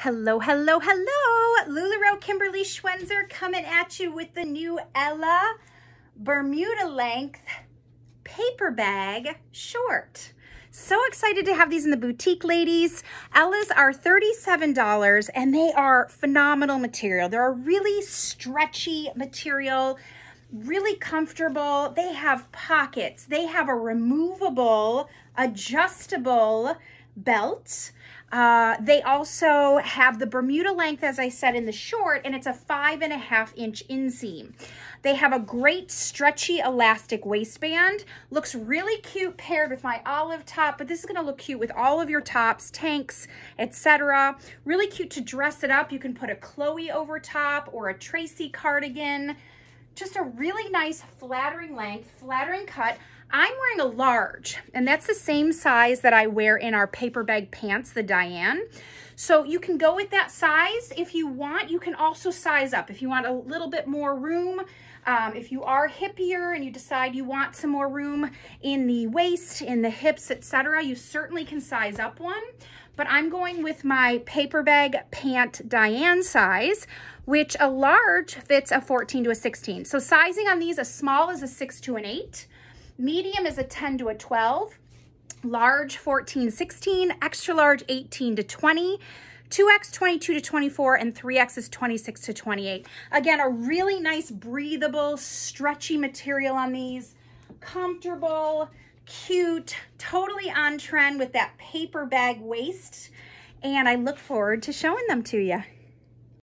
Hello, hello, hello. LuLaRoe Kimberly Schwenzer coming at you with the new Ella Bermuda length paper bag short. So excited to have these in the boutique, ladies. Ella's are $37 and they are phenomenal material. They're a really stretchy material, really comfortable. They have pockets. They have a removable, adjustable belt. Uh, they also have the Bermuda length, as I said, in the short, and it's a five and a half inch inseam. They have a great stretchy elastic waistband. Looks really cute paired with my olive top, but this is gonna look cute with all of your tops, tanks, etc. Really cute to dress it up. You can put a Chloe over top or a Tracy cardigan. Just a really nice flattering length, flattering cut. I'm wearing a large, and that's the same size that I wear in our paper bag pants, the Diane. So you can go with that size if you want. You can also size up if you want a little bit more room. Um, if you are hippier and you decide you want some more room in the waist, in the hips, etc., you certainly can size up one. But I'm going with my paper bag pant Diane size, which a large fits a 14 to a 16. So sizing on these, a small is a 6 to an 8. Medium is a 10 to a 12. Large 14, 16. Extra large 18 to 20. 2X 22 to 24 and 3X is 26 to 28. Again, a really nice breathable, stretchy material on these. Comfortable, cute, totally on trend with that paper bag waist. And I look forward to showing them to you.